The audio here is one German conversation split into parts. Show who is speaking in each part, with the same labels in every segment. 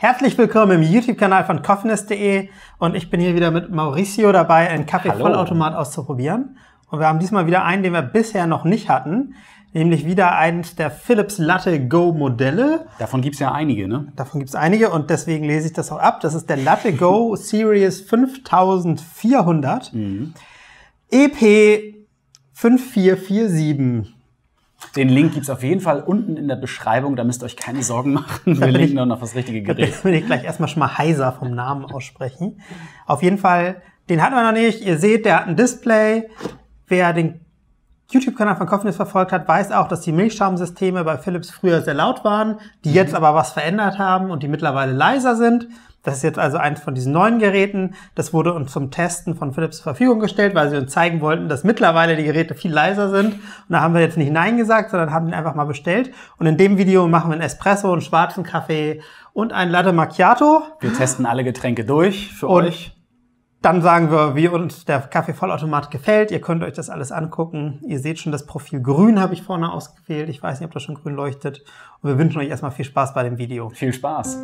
Speaker 1: Herzlich willkommen im YouTube-Kanal von Coffeenness.de und ich bin hier wieder mit Mauricio dabei, einen Kaffee-Vollautomat auszuprobieren. Und wir haben diesmal wieder einen, den wir bisher noch nicht hatten, nämlich wieder eins der Philips Latte Go Modelle.
Speaker 2: Davon gibt's ja einige, ne?
Speaker 1: Davon gibt's einige und deswegen lese ich das auch ab. Das ist der Latte Go Series 5400 mhm. EP 5447.
Speaker 2: Den Link gibt's auf jeden Fall unten in der Beschreibung, da müsst ihr euch keine Sorgen machen. Wir linken noch auf das richtige Gerät.
Speaker 1: Da will ich gleich erstmal schon mal heiser vom Namen aussprechen. Auf jeden Fall, den hatten wir noch nicht. Ihr seht, der hat ein Display. Wer den YouTube-Kanal von Coffees verfolgt hat, weiß auch, dass die Milchschaumsysteme bei Philips früher sehr laut waren, die jetzt aber was verändert haben und die mittlerweile leiser sind. Das ist jetzt also eins von diesen neuen Geräten. Das wurde uns zum Testen von Philips zur Verfügung gestellt, weil sie uns zeigen wollten, dass mittlerweile die Geräte viel leiser sind. Und da haben wir jetzt nicht Nein gesagt, sondern haben den einfach mal bestellt. Und in dem Video machen wir einen Espresso, einen schwarzen Kaffee und ein Latte Macchiato.
Speaker 2: Wir testen alle Getränke durch für und euch.
Speaker 1: Dann sagen wir, wie uns der Kaffeevollautomat gefällt. Ihr könnt euch das alles angucken. Ihr seht schon, das Profil grün habe ich vorne ausgewählt. Ich weiß nicht, ob das schon grün leuchtet. Und wir wünschen euch erstmal viel Spaß bei dem Video.
Speaker 2: Viel Spaß.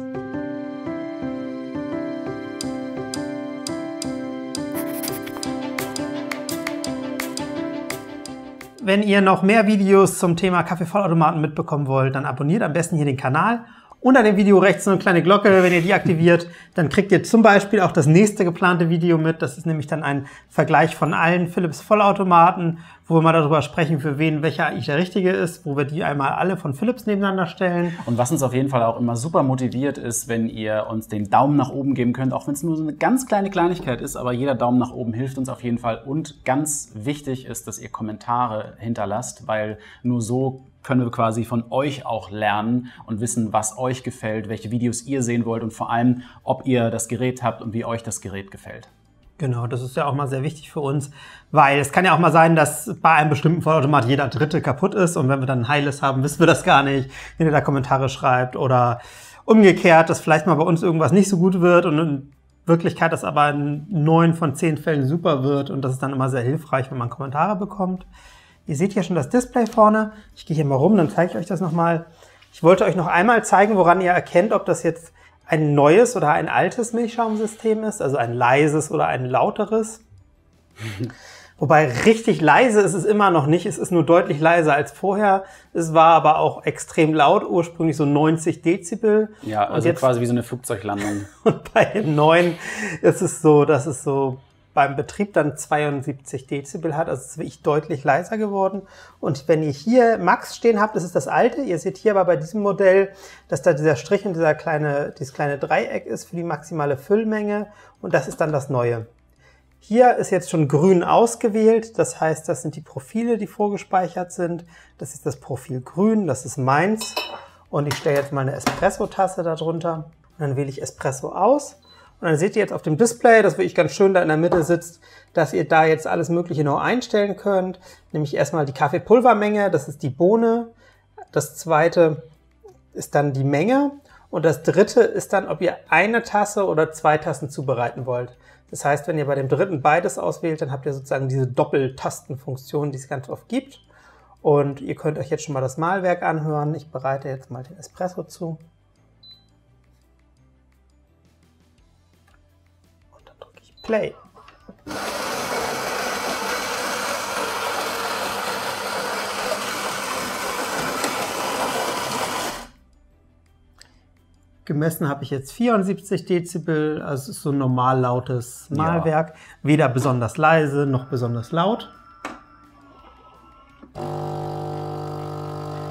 Speaker 1: Wenn ihr noch mehr Videos zum Thema Kaffeevollautomaten mitbekommen wollt, dann abonniert am besten hier den Kanal. Unter dem Video rechts so eine kleine Glocke, wenn ihr die aktiviert, dann kriegt ihr zum Beispiel auch das nächste geplante Video mit. Das ist nämlich dann ein Vergleich von allen Philips Vollautomaten, wo wir mal darüber sprechen, für wen welcher eigentlich der richtige ist, wo wir die einmal alle von Philips nebeneinander stellen.
Speaker 2: Und was uns auf jeden Fall auch immer super motiviert ist, wenn ihr uns den Daumen nach oben geben könnt, auch wenn es nur so eine ganz kleine Kleinigkeit ist, aber jeder Daumen nach oben hilft uns auf jeden Fall. Und ganz wichtig ist, dass ihr Kommentare hinterlasst, weil nur so können wir quasi von euch auch lernen und wissen, was euch gefällt, welche Videos ihr sehen wollt und vor allem, ob ihr das Gerät habt und wie euch das Gerät gefällt.
Speaker 1: Genau, das ist ja auch mal sehr wichtig für uns, weil es kann ja auch mal sein, dass bei einem bestimmten Vollautomat jeder dritte kaputt ist und wenn wir dann ein heiles haben, wissen wir das gar nicht, wenn ihr da Kommentare schreibt oder umgekehrt, dass vielleicht mal bei uns irgendwas nicht so gut wird und in Wirklichkeit das aber in neun von zehn Fällen super wird und das ist dann immer sehr hilfreich, wenn man Kommentare bekommt. Ihr seht hier schon das Display vorne. Ich gehe hier mal rum, dann zeige ich euch das nochmal. Ich wollte euch noch einmal zeigen, woran ihr erkennt, ob das jetzt ein neues oder ein altes Milchschaumsystem ist, also ein leises oder ein lauteres. Wobei richtig leise ist es immer noch nicht. Es ist nur deutlich leiser als vorher. Es war aber auch extrem laut, ursprünglich so 90 Dezibel.
Speaker 2: Ja, also jetzt, quasi wie so eine Flugzeuglandung.
Speaker 1: Und bei dem neuen ist es so, dass es so beim Betrieb dann 72 Dezibel hat. Also es ist wirklich deutlich leiser geworden. Und wenn ihr hier Max stehen habt, das ist das alte. Ihr seht hier aber bei diesem Modell, dass da dieser Strich und dieser kleine, dieses kleine Dreieck ist für die maximale Füllmenge. Und das ist dann das neue. Hier ist jetzt schon grün ausgewählt. Das heißt, das sind die Profile, die vorgespeichert sind. Das ist das Profil grün. Das ist meins. Und ich stelle jetzt mal eine Espresso-Tasse darunter. Und dann wähle ich Espresso aus. Und dann seht ihr jetzt auf dem Display, das wirklich ganz schön da in der Mitte sitzt, dass ihr da jetzt alles Mögliche noch einstellen könnt. Nämlich erstmal die Kaffeepulvermenge, das ist die Bohne. Das zweite ist dann die Menge. Und das dritte ist dann, ob ihr eine Tasse oder zwei Tassen zubereiten wollt. Das heißt, wenn ihr bei dem dritten beides auswählt, dann habt ihr sozusagen diese Doppeltastenfunktion, die es ganz oft gibt. Und ihr könnt euch jetzt schon mal das Malwerk anhören. Ich bereite jetzt mal den Espresso zu. Play. Gemessen habe ich jetzt 74 Dezibel, also es ist so ein normal lautes Malwerk. Ja. Weder besonders leise noch besonders laut.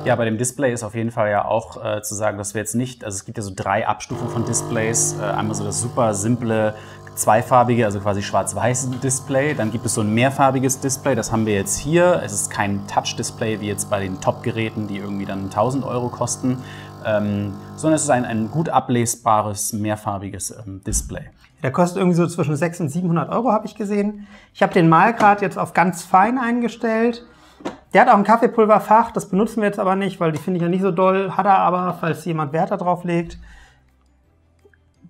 Speaker 2: Ja, bei dem Display ist auf jeden Fall ja auch äh, zu sagen, dass wir jetzt nicht, also es gibt ja so drei Abstufungen von Displays. Äh, einmal so das super simple zweifarbige, also quasi schwarz-weiß Display. Dann gibt es so ein mehrfarbiges Display, das haben wir jetzt hier. Es ist kein Touch-Display wie jetzt bei den Top-Geräten, die irgendwie dann 1000 Euro kosten, ähm, sondern es ist ein, ein gut ablesbares, mehrfarbiges ähm, Display.
Speaker 1: Der kostet irgendwie so zwischen 600 und 700 Euro, habe ich gesehen. Ich habe den Malgrad jetzt auf ganz fein eingestellt. Der hat auch ein Kaffeepulverfach, das benutzen wir jetzt aber nicht, weil die finde ich ja nicht so doll. Hat er aber, falls jemand Wert darauf legt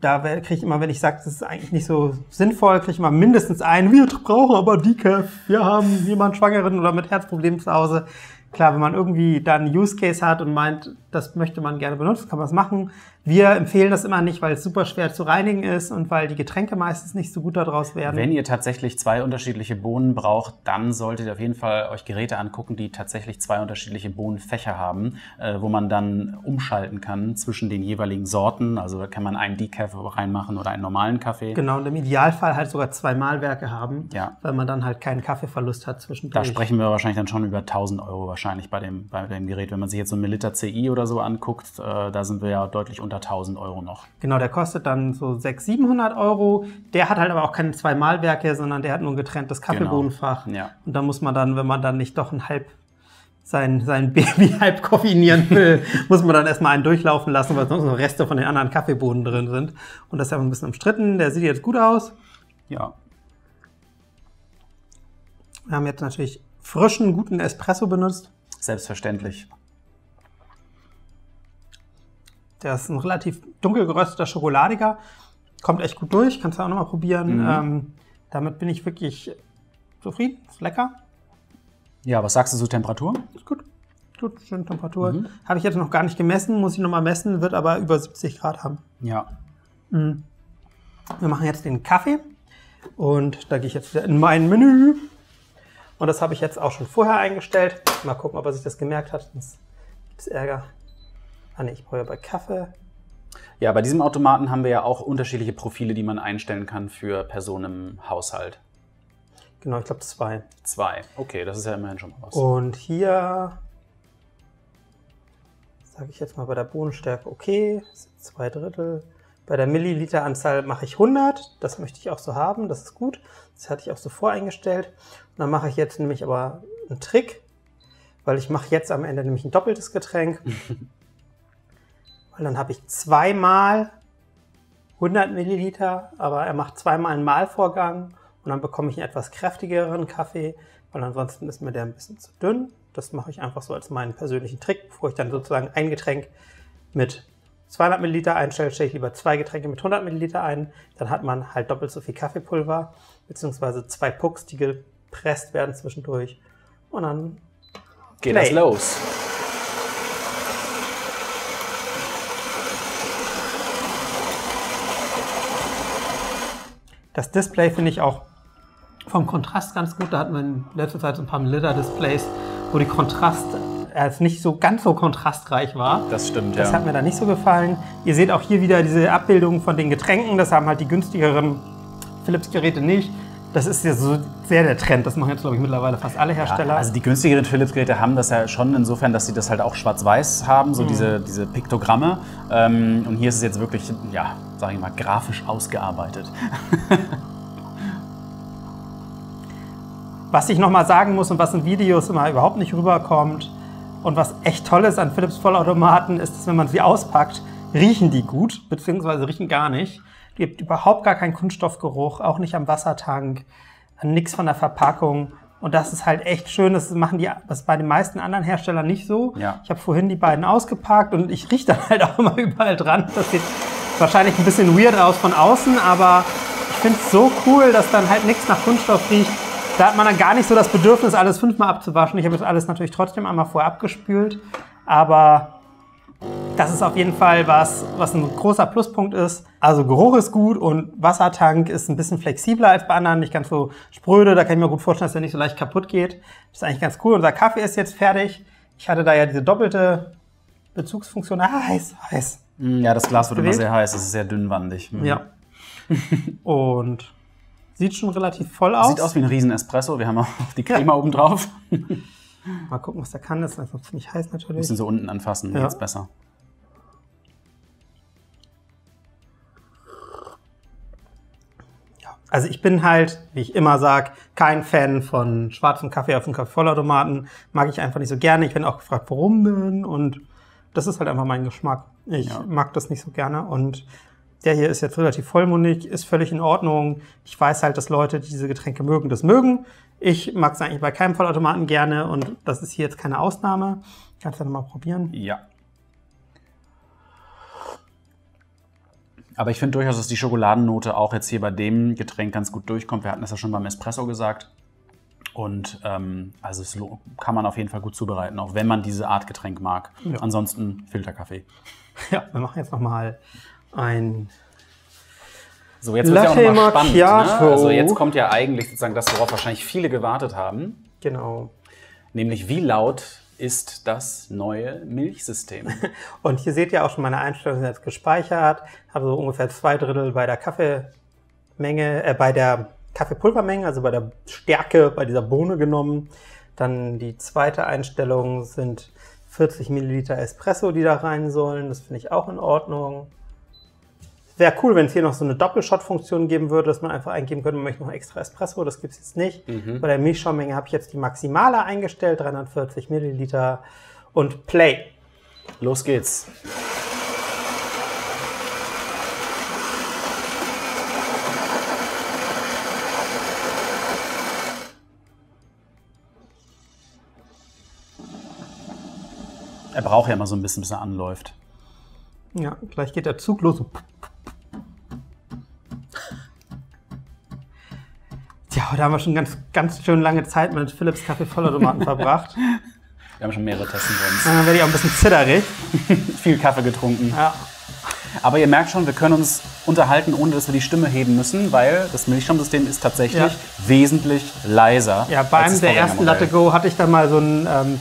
Speaker 1: da kriege ich immer, wenn ich sage, das ist eigentlich nicht so sinnvoll, kriege ich immer mindestens einen, wir brauchen aber Decaf, wir haben jemanden Schwangeren oder mit Herzproblemen zu Hause. Klar, wenn man irgendwie da einen Use Case hat und meint, das möchte man gerne benutzen, kann man es machen. Wir empfehlen das immer nicht, weil es super schwer zu reinigen ist und weil die Getränke meistens nicht so gut daraus werden.
Speaker 2: Wenn ihr tatsächlich zwei unterschiedliche Bohnen braucht, dann solltet ihr auf jeden Fall euch Geräte angucken, die tatsächlich zwei unterschiedliche Bohnenfächer haben, äh, wo man dann umschalten kann zwischen den jeweiligen Sorten. Also da kann man einen Decaf reinmachen oder einen normalen Kaffee.
Speaker 1: Genau, und im Idealfall halt sogar zwei Mahlwerke haben,
Speaker 2: Ja.
Speaker 1: weil man dann halt keinen Kaffeeverlust hat zwischendurch.
Speaker 2: Da sprechen wir wahrscheinlich dann schon über 1000 Euro wahrscheinlich bei dem, bei dem Gerät. Wenn man sich jetzt so ein Melitta CI oder so anguckt, äh, da sind wir ja deutlich unter 1000 Euro noch.
Speaker 1: Genau, der kostet dann so 600, 700 Euro. Der hat halt aber auch keine zwei Mahlwerke, sondern der hat nur ein getrenntes Kaffeebohnenfach.
Speaker 2: Ja.
Speaker 1: Und da muss man dann, wenn man dann nicht doch ein halb sein, sein Baby halb koffinieren will, muss man dann erstmal einen durchlaufen lassen, weil sonst noch Reste von den anderen Kaffeebohnen drin sind. Und das ist ja ein bisschen umstritten. Der sieht jetzt gut aus.
Speaker 2: Ja.
Speaker 1: Wir haben jetzt natürlich frischen, guten Espresso benutzt.
Speaker 2: Selbstverständlich.
Speaker 1: Der ist ein relativ dunkel gerösteter Schokoladiger. Kommt echt gut durch. Kannst du auch nochmal probieren.
Speaker 2: Mhm.
Speaker 1: Ähm, damit bin ich wirklich zufrieden. Ist lecker.
Speaker 2: Ja, was sagst du zur Temperatur?
Speaker 1: Ist gut. Gut, schöne Temperatur.
Speaker 2: Mhm.
Speaker 1: Habe ich jetzt noch gar nicht gemessen, muss ich nochmal messen, wird aber über 70 Grad haben.
Speaker 2: Ja.
Speaker 1: Wir machen jetzt den Kaffee und da gehe ich jetzt wieder in mein Menü. Und das habe ich jetzt auch schon vorher eingestellt. Mal gucken, ob er sich das gemerkt hat. Sonst gibt es Ärger. Ah ne, ich brauche ja bei Kaffee.
Speaker 2: Ja, bei diesem Automaten haben wir ja auch unterschiedliche Profile, die man einstellen kann für Personen im Haushalt.
Speaker 1: Genau, ich glaube zwei.
Speaker 2: Zwei. Okay, das ist ja immerhin schon mal was.
Speaker 1: Und hier sage ich jetzt mal bei der Bohnenstärke okay, zwei Drittel. Bei der Milliliteranzahl mache ich 100, das möchte ich auch so haben, das ist gut. Das hatte ich auch so voreingestellt. Und dann mache ich jetzt nämlich aber einen Trick, weil ich mache jetzt am Ende nämlich ein doppeltes Getränk. weil dann habe ich zweimal 100 Milliliter, aber er macht zweimal einen Mahlvorgang und dann bekomme ich einen etwas kräftigeren Kaffee, weil ansonsten ist mir der ein bisschen zu dünn. Das mache ich einfach so als meinen persönlichen Trick, bevor ich dann sozusagen ein Getränk mit 200 Milliliter einstelle, stelle ich lieber zwei Getränke mit 100 Milliliter ein. Dann hat man halt doppelt so viel Kaffeepulver, beziehungsweise zwei Pucks, die gepresst werden zwischendurch. Und dann
Speaker 2: Geht
Speaker 1: Play.
Speaker 2: das los?
Speaker 1: Das Display finde ich auch vom Kontrast ganz gut. Da hatten wir in letzter Zeit so ein paar Milliliter-Displays, wo die Kontrast als nicht so ganz so kontrastreich war.
Speaker 2: Das stimmt,
Speaker 1: Das
Speaker 2: ja.
Speaker 1: hat mir da nicht so gefallen. Ihr seht auch hier wieder diese Abbildung von den Getränken. Das haben halt die günstigeren Philips-Geräte nicht. Das ist ja so sehr der Trend. Das machen jetzt, glaube ich, mittlerweile fast alle Hersteller.
Speaker 2: Ja, also die günstigeren Philips-Geräte haben das ja schon insofern, dass sie das halt auch schwarz-weiß haben,
Speaker 1: Mhm.
Speaker 2: so diese, diese Piktogramme. Ähm, und hier ist es jetzt wirklich, ja, sag ich mal, grafisch ausgearbeitet.
Speaker 1: Was ich nochmal sagen muss und was in Videos immer überhaupt nicht rüberkommt und was echt toll ist an Philips Vollautomaten, ist, dass wenn man sie auspackt, riechen die gut, beziehungsweise riechen gar nicht. Die gibt überhaupt gar keinen Kunststoffgeruch, auch nicht am Wassertank, an nix von der Verpackung. Und das ist halt echt schön. Das machen die das ist bei den meisten anderen Herstellern nicht so.
Speaker 2: Ja.
Speaker 1: Ich habe vorhin die beiden ausgepackt und ich rieche dann halt auch immer überall dran. Das sieht wahrscheinlich ein bisschen weird aus von außen, aber ich finde es so cool, dass dann halt nichts nach Kunststoff riecht. Da hat man dann gar nicht so das Bedürfnis, alles fünfmal abzuwaschen. Ich habe das alles natürlich trotzdem einmal vorher abgespült. Aber das ist auf jeden Fall was, was ein großer Pluspunkt ist. Also Geruch ist gut und Wassertank ist ein bisschen flexibler als bei anderen, nicht ganz so spröde. Da kann ich mir gut vorstellen, dass der nicht so leicht kaputt geht. Das ist eigentlich ganz cool. Unser Kaffee ist jetzt fertig. Ich hatte da ja diese doppelte Bezugsfunktion. Ah, heiß, heiß.
Speaker 2: Ja, das Glas wird immer sehr heiß, es ist sehr dünnwandig. Mhm.
Speaker 1: Ja. und sieht schon relativ voll aus.
Speaker 2: Sieht aus wie ein riesen Espresso. Wir haben auch die Creme oben drauf.
Speaker 1: Mal gucken, was der kann. Das ist einfach ziemlich heiß natürlich.
Speaker 2: Müssen so unten anfassen,
Speaker 1: Ja.
Speaker 2: geht's besser.
Speaker 1: Also ich bin halt, wie ich immer sag, kein Fan von schwarzem Kaffee auf dem Kaffeevollautomaten. Mag ich einfach nicht so gerne. Ich bin auch gefragt, warum denn? Und das ist halt einfach mein Geschmack. Ich
Speaker 2: Ja.
Speaker 1: mag das nicht so gerne. Und der hier ist jetzt relativ vollmundig, ist völlig in Ordnung. Ich weiß halt, dass Leute, die diese Getränke mögen, das mögen. Ich mag es eigentlich bei keinem Vollautomaten gerne und das ist hier jetzt keine Ausnahme. Kannst du nochmal probieren?
Speaker 2: Ja. Aber ich finde durchaus, dass die Schokoladennote auch jetzt hier bei dem Getränk ganz gut durchkommt. Wir hatten das ja schon beim Espresso gesagt. Und ähm, also es kann man auf jeden Fall gut zubereiten, auch wenn man diese Art Getränk mag.
Speaker 1: Ja.
Speaker 2: Ansonsten Filterkaffee.
Speaker 1: Ja, wir machen jetzt nochmal ein.
Speaker 2: So, jetzt wird ja auch
Speaker 1: Latte
Speaker 2: spannend. Ne?
Speaker 1: Macchiato.
Speaker 2: Also jetzt kommt ja eigentlich sozusagen das, worauf wahrscheinlich viele gewartet haben.
Speaker 1: Genau.
Speaker 2: Nämlich wie laut ist das neue Milchsystem?
Speaker 1: Und hier seht ihr auch schon meine Einstellungen jetzt gespeichert. Habe so ungefähr zwei Drittel bei der Kaffeemenge, äh, bei der Kaffeepulvermenge, also bei der Stärke bei dieser Bohne genommen. Dann die zweite Einstellung sind 40 Milliliter Espresso, die da rein sollen. Das finde ich auch in Ordnung. Wäre cool, wenn es hier noch so eine Doppelshot-Funktion geben würde, dass man einfach eingeben könnte, man möchte noch extra Espresso. Das gibt es jetzt nicht. Bei der Milchschaummenge habe ich jetzt die maximale eingestellt, 340 Milliliter. Und Play.
Speaker 2: Los geht's. Er braucht ja immer so ein bisschen, bis er anläuft.
Speaker 1: Ja, gleich geht der Zug los. Tja, heute haben wir schon ganz, ganz schön lange Zeit mit Philips Kaffee-Vollautomaten verbracht.
Speaker 2: Wir haben schon mehrere Tests hinter
Speaker 1: Dann werde ich auch ein bisschen zitterig.
Speaker 2: Viel Kaffee getrunken.
Speaker 1: Ja,
Speaker 2: Aber ihr merkt schon, wir können uns unterhalten, ohne dass wir die Stimme heben müssen, weil das Milchschaumsystem ist tatsächlich
Speaker 1: Ja.
Speaker 2: wesentlich leiser.
Speaker 1: ja bei einem der ersten. Latte Go hatte ich dann mal so ein ähm,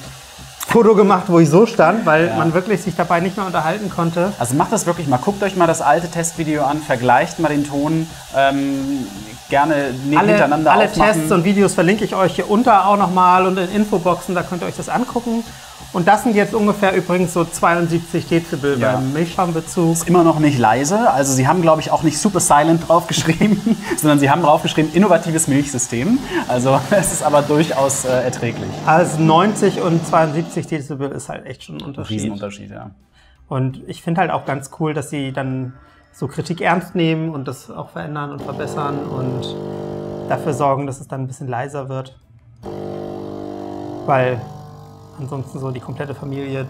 Speaker 1: Foto gemacht, wo ich so stand, weil
Speaker 2: Ja.
Speaker 1: man wirklich sich dabei nicht mehr unterhalten konnte.
Speaker 2: Also macht das wirklich mal. Guckt euch mal das alte Testvideo an, vergleicht mal den Ton. Ähm, gerne ne-
Speaker 1: Alle,
Speaker 2: hintereinander
Speaker 1: alle
Speaker 2: aufmachen.
Speaker 1: Tests und Videos verlinke ich euch hier unter auch nochmal und in Infoboxen, da könnt ihr euch das angucken. Und das sind jetzt ungefähr übrigens so 72 Dezibel
Speaker 2: Ja.
Speaker 1: beim Milchschaumbezug.
Speaker 2: ist immer noch nicht leise. Also sie haben, glaube ich, auch nicht super silent draufgeschrieben, sondern sie haben draufgeschrieben innovatives Milchsystem. Also es ist aber durchaus äh, erträglich.
Speaker 1: Also 90 und 72 Dezibel ist halt echt schon ein Unterschied.
Speaker 2: Riesenunterschied, ja.
Speaker 1: Und ich finde halt auch ganz cool, dass sie dann so Kritik ernst nehmen und das auch verändern und verbessern und dafür sorgen, dass es dann ein bisschen leiser wird. Weil ansonsten so die komplette Familie,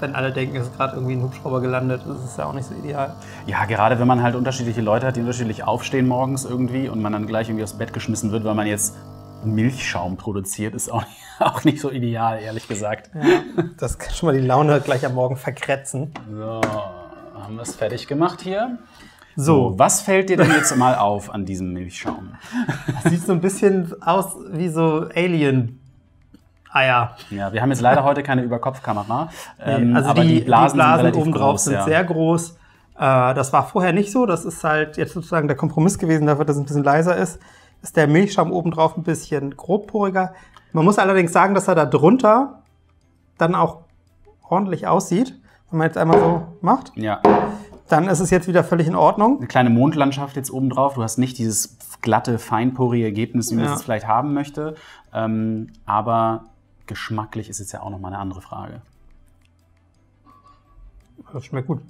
Speaker 1: wenn alle denken, es ist gerade irgendwie ein Hubschrauber gelandet, ist es ja auch nicht so ideal.
Speaker 2: Ja, gerade wenn man halt unterschiedliche Leute hat, die unterschiedlich aufstehen morgens irgendwie und man dann gleich irgendwie aufs Bett geschmissen wird, weil man jetzt Milchschaum produziert, ist auch, auch nicht so ideal, ehrlich gesagt.
Speaker 1: Ja, das kann schon mal die Laune gleich am Morgen verkretzen.
Speaker 2: So, haben wir es fertig gemacht hier.
Speaker 1: So,
Speaker 2: Was fällt dir denn jetzt mal auf an diesem Milchschaum?
Speaker 1: das sieht so ein bisschen aus wie so Alien-Eier.
Speaker 2: Ja, wir haben jetzt leider heute keine Überkopfkamera. ähm,
Speaker 1: also
Speaker 2: aber
Speaker 1: die, die Blasen,
Speaker 2: sind relativ
Speaker 1: oben drauf
Speaker 2: groß,
Speaker 1: sind
Speaker 2: ja.
Speaker 1: sehr groß. Äh, das war vorher nicht so. Das ist halt jetzt sozusagen der Kompromiss gewesen, dafür, dass es ein bisschen leiser ist. Ist der Milchschaum oben drauf ein bisschen grobporiger. Man muss allerdings sagen, dass er da drunter dann auch ordentlich aussieht. Wenn man jetzt einmal so macht,
Speaker 2: Ja,
Speaker 1: dann ist es jetzt wieder völlig in Ordnung.
Speaker 2: eine kleine Mondlandschaft jetzt oben drauf. Du hast nicht dieses glatte, feinporige Ergebnis, wie man
Speaker 1: Ja.
Speaker 2: es vielleicht haben möchte. Ähm, aber geschmacklich ist jetzt ja auch nochmal eine andere Frage.
Speaker 1: Das schmeckt gut.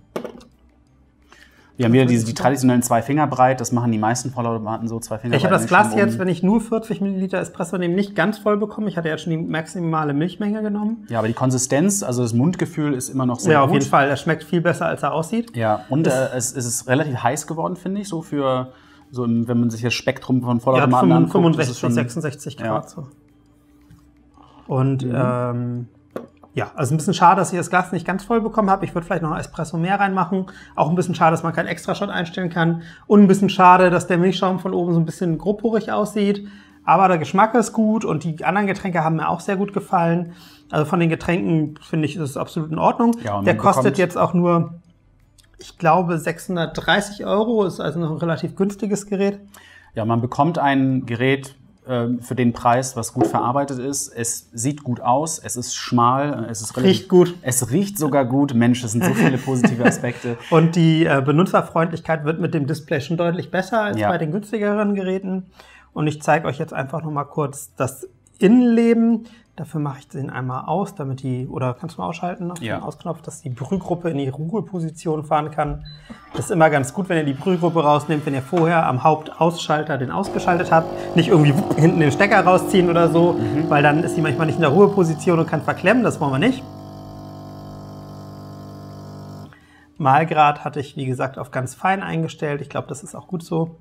Speaker 2: Wir haben wieder diese, die traditionellen zwei Finger breit. Das machen die meisten Vollautomaten so, zwei Finger
Speaker 1: Ich habe das Glas jetzt,
Speaker 2: oben.
Speaker 1: wenn ich nur 40 Milliliter Espresso nehme, nicht ganz voll bekommen. Ich hatte jetzt schon die maximale Milchmenge genommen.
Speaker 2: Ja, aber die Konsistenz, also das Mundgefühl ist immer noch sehr
Speaker 1: Ja,
Speaker 2: gut.
Speaker 1: auf jeden Fall. Er schmeckt viel besser, als er aussieht.
Speaker 2: Ja, und äh, es, es ist relativ heiß geworden, finde ich, so für, so im, wenn man sich das Spektrum von
Speaker 1: Ja,
Speaker 2: Vollautomaten anguckt.
Speaker 1: 65,
Speaker 2: ist es schon,
Speaker 1: 66 Grad.
Speaker 2: Ja.
Speaker 1: So. Und
Speaker 2: Mhm.
Speaker 1: ähm, ja, also ein bisschen schade, dass ich das Glas nicht ganz voll bekommen habe. Ich würde vielleicht noch einen Espresso mehr reinmachen. Auch ein bisschen schade, dass man keinen Extra-Shot einstellen kann. Und ein bisschen schade, dass der Milchschaum von oben so ein bisschen grobporig aussieht. Aber der Geschmack ist gut und die anderen Getränke haben mir auch sehr gut gefallen. Also von den Getränken finde ich, ist es absolut in Ordnung.
Speaker 2: Ja,
Speaker 1: der kostet jetzt auch nur, ich glaube, 630 Euro. Ist also noch ein relativ günstiges Gerät.
Speaker 2: Ja, man bekommt ein Gerät ähm, für den Preis, was gut verarbeitet ist. Es sieht gut aus, es ist schmal, es ist relativ-
Speaker 1: Riecht gut.
Speaker 2: Es riecht sogar gut. Mensch, es sind so viele positive Aspekte.
Speaker 1: Und die äh, Benutzerfreundlichkeit wird mit dem Display schon deutlich besser als
Speaker 2: Ja.
Speaker 1: bei den günstigeren Geräten. Und ich zeige euch jetzt einfach noch mal kurz das Innenleben. Dafür mache ich den einmal aus, damit die, oder kannst du mal ausschalten auf
Speaker 2: Ja.
Speaker 1: den Ausknopf, dass die Brühgruppe in die Ruheposition fahren kann. Das ist immer ganz gut, wenn ihr die Brühgruppe rausnehmt, wenn ihr vorher am Hauptausschalter den ausgeschaltet habt. Nicht irgendwie hinten den Stecker rausziehen oder so,
Speaker 2: Mhm.
Speaker 1: weil dann ist die manchmal nicht in der Ruheposition und kann verklemmen. Das wollen wir nicht. Malgrad hatte ich, wie gesagt, auf ganz fein eingestellt. Ich glaube, das ist auch gut so.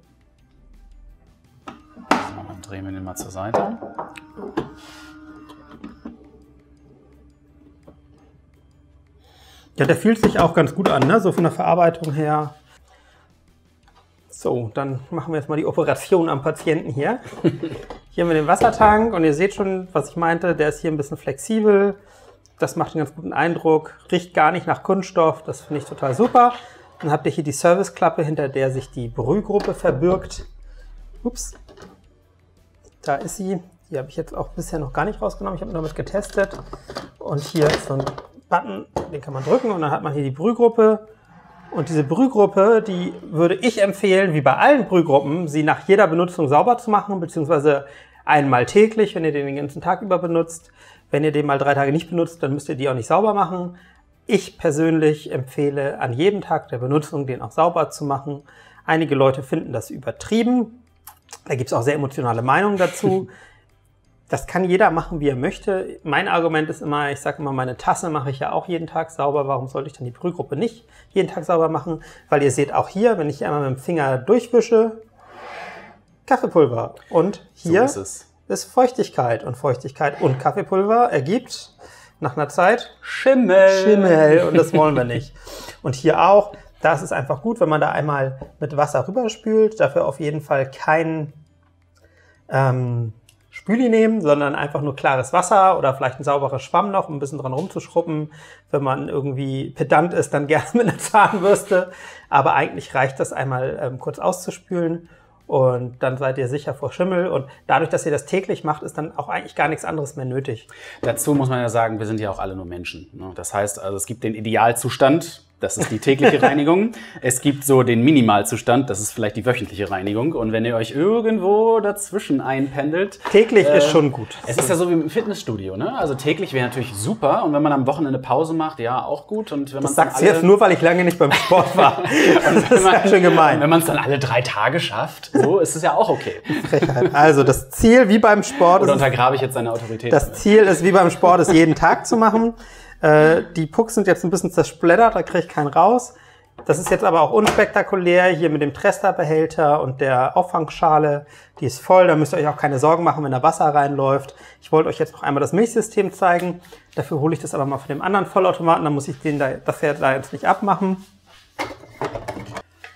Speaker 2: drehen wir den mal zur Seite.
Speaker 1: Ja, der fühlt sich auch ganz gut an, ne? so von der Verarbeitung her. So, dann machen wir jetzt mal die Operation am Patienten hier. Hier haben wir den Wassertank und ihr seht schon, was ich meinte, der ist hier ein bisschen flexibel. Das macht einen ganz guten Eindruck, riecht gar nicht nach Kunststoff, das finde ich total super. Dann habt ihr hier die Serviceklappe, hinter der sich die Brühgruppe verbirgt. Ups, da ist sie. Die habe ich jetzt auch bisher noch gar nicht rausgenommen. Ich habe nur damit getestet. Und hier ist so ein Button, den kann man drücken und dann hat man hier die Brühgruppe. Und diese Brühgruppe, die würde ich empfehlen, wie bei allen Brühgruppen, sie nach jeder Benutzung sauber zu machen, beziehungsweise einmal täglich, wenn ihr den den ganzen Tag über benutzt. Wenn ihr den mal drei Tage nicht benutzt, dann müsst ihr die auch nicht sauber machen. Ich persönlich empfehle an jedem Tag der Benutzung, den auch sauber zu machen. Einige Leute finden das übertrieben. Da gibt es auch sehr emotionale Meinungen dazu. Das kann jeder machen, wie er möchte. Mein Argument ist immer, ich sage immer, meine Tasse mache ich ja auch jeden Tag sauber. Warum sollte ich dann die Brühgruppe nicht jeden Tag sauber machen? Weil ihr seht auch hier, wenn ich einmal mit dem Finger durchwische, Kaffeepulver. Und hier
Speaker 2: so ist,
Speaker 1: ist Feuchtigkeit. Und Feuchtigkeit und Kaffeepulver ergibt nach einer Zeit
Speaker 2: Schimmel.
Speaker 1: Schimmel. Und das wollen wir nicht. Und hier auch, da ist es einfach gut, wenn man da einmal mit Wasser rüberspült. Dafür auf jeden Fall kein ähm, Spüli nehmen, sondern einfach nur klares Wasser oder vielleicht ein sauberer Schwamm noch, um ein bisschen dran rumzuschrubben. Wenn man irgendwie pedant ist, dann gerne mit einer Zahnbürste. Aber eigentlich reicht das einmal ähm, kurz auszuspülen und dann seid ihr sicher vor Schimmel. Und dadurch, dass ihr das täglich macht, ist dann auch eigentlich gar nichts anderes mehr nötig.
Speaker 2: Dazu muss man ja sagen, wir sind ja auch alle nur Menschen. Ne? Das heißt, also es gibt den Idealzustand, das ist die tägliche Reinigung. Es gibt so den Minimalzustand, das ist vielleicht die wöchentliche Reinigung. Und wenn ihr euch irgendwo dazwischen einpendelt.
Speaker 1: Täglich äh, ist schon gut.
Speaker 2: Es ist ja so wie im Fitnessstudio, ne? Also täglich wäre natürlich super. Und wenn man am Wochenende Pause macht, ja, auch gut. Und wenn
Speaker 1: das sagst du jetzt nur, weil ich lange nicht beim Sport war. das ist
Speaker 2: ja schön gemein. Wenn man es dann alle drei Tage schafft, so ist es ja auch okay.
Speaker 1: Also das Ziel, wie beim Sport.
Speaker 2: Oder untergrabe ich jetzt seine Autorität?
Speaker 1: Das Ziel ist, wie beim Sport, es jeden Tag zu machen. Äh, die Pucks sind jetzt ein bisschen zersplittert, da kriege ich keinen raus. Das ist jetzt aber auch unspektakulär, hier mit dem Trester-Behälter und der Auffangschale. Die ist voll, da müsst ihr euch auch keine Sorgen machen, wenn da Wasser reinläuft. Ich wollte euch jetzt noch einmal das Milchsystem zeigen. Dafür hole ich das aber mal von dem anderen Vollautomaten, dann muss ich den da, das ja da jetzt nicht abmachen.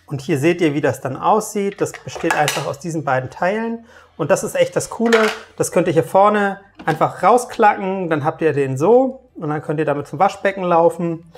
Speaker 1: Und hier seht ihr, wie das dann aussieht. Das besteht einfach aus diesen beiden Teilen. Und das ist echt das Coole. Das könnt ihr hier vorne einfach rausklacken. Dann habt ihr den so. Und dann könnt ihr damit zum Waschbecken laufen.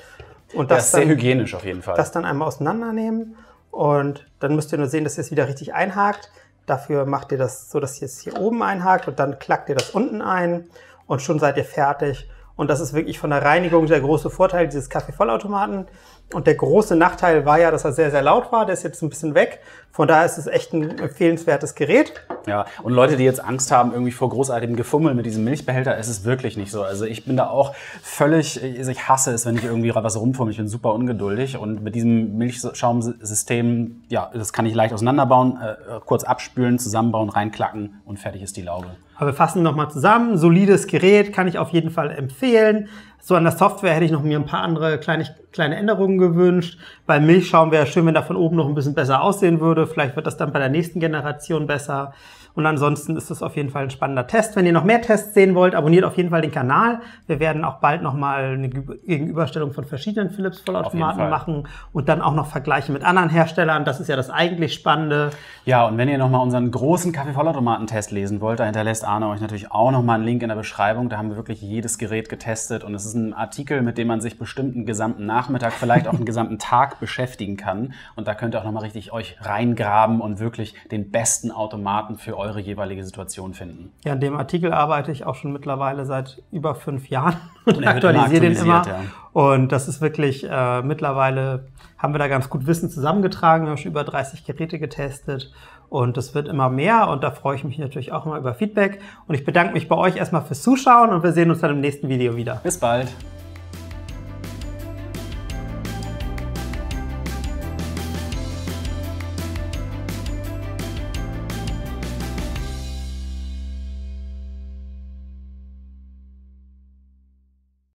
Speaker 1: Und das,
Speaker 2: das ist sehr hygienisch auf jeden Fall.
Speaker 1: Das dann einmal auseinandernehmen. Und dann müsst ihr nur sehen, dass ihr es wieder richtig einhakt. Dafür macht ihr das so, dass ihr es hier oben einhakt und dann klackt ihr das unten ein und schon seid ihr fertig. Und das ist wirklich von der Reinigung der große Vorteil dieses Kaffeevollautomaten. Und der große Nachteil war ja, dass er sehr, sehr laut war. Der ist jetzt ein bisschen weg. Von daher ist es echt ein empfehlenswertes Gerät.
Speaker 2: Ja, und Leute, die jetzt Angst haben irgendwie vor großartigem Gefummel mit diesem Milchbehälter, ist es wirklich nicht so. Also ich bin da auch völlig, also ich hasse es, wenn ich irgendwie was rumfummel. Ich bin super ungeduldig. Und mit diesem Milchschaumsystem, ja, das kann ich leicht auseinanderbauen, äh, kurz abspülen, zusammenbauen, reinklacken und fertig ist die Laube.
Speaker 1: Aber wir fassen nochmal zusammen. Solides Gerät kann ich auf jeden Fall empfehlen. So an der Software hätte ich noch mir ein paar andere kleine, kleine Änderungen gewünscht. Beim Milchschaum wäre schön, wenn da von oben noch ein bisschen besser aussehen würde. Vielleicht wird das dann bei der nächsten Generation besser. Und ansonsten ist das auf jeden Fall ein spannender Test. Wenn ihr noch mehr Tests sehen wollt, abonniert auf jeden Fall den Kanal. Wir werden auch bald nochmal eine Gegenüberstellung von verschiedenen Philips Vollautomaten machen und dann auch noch Vergleiche mit anderen Herstellern. Das ist ja das eigentlich Spannende.
Speaker 2: Ja, und wenn ihr nochmal unseren großen Kaffee-Vollautomaten-Test lesen wollt, da hinterlässt Arne euch natürlich auch nochmal einen Link in der Beschreibung. Da haben wir wirklich jedes Gerät getestet und es ist ein Artikel, mit dem man sich bestimmt einen gesamten Nachmittag, vielleicht auch einen gesamten Tag beschäftigen kann. Und da könnt ihr auch nochmal richtig euch reingraben und wirklich den besten Automaten für eure jeweilige Situation finden.
Speaker 1: Ja, an dem Artikel arbeite ich auch schon mittlerweile seit über fünf Jahren und, und aktualisiere den immer. Ja. Und das ist wirklich, äh, mittlerweile haben wir da ganz gut Wissen zusammengetragen. Wir haben schon über 30 Geräte getestet und es wird immer mehr und da freue ich mich natürlich auch immer über Feedback. Und ich bedanke mich bei euch erstmal fürs Zuschauen und wir sehen uns dann im nächsten Video wieder.
Speaker 2: Bis bald.